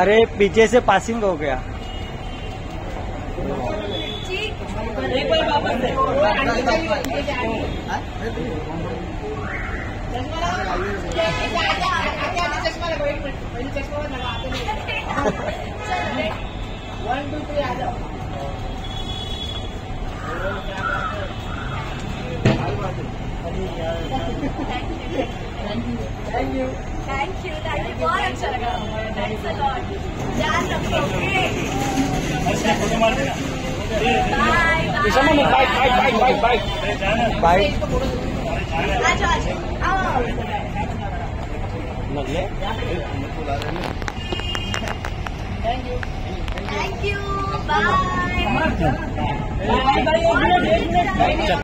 अरे पीछे से पासिंग हो गया। ठीक वन टू थ्री आ जाओ thank you thank you thank you बहुत अच्छा लगा थैंक्स अ लॉट ध्यान रखो बाय विषम में bike bike bike bike bike bike आ जाओ आ जाओ आओ लगले thank you thank you bye bye bye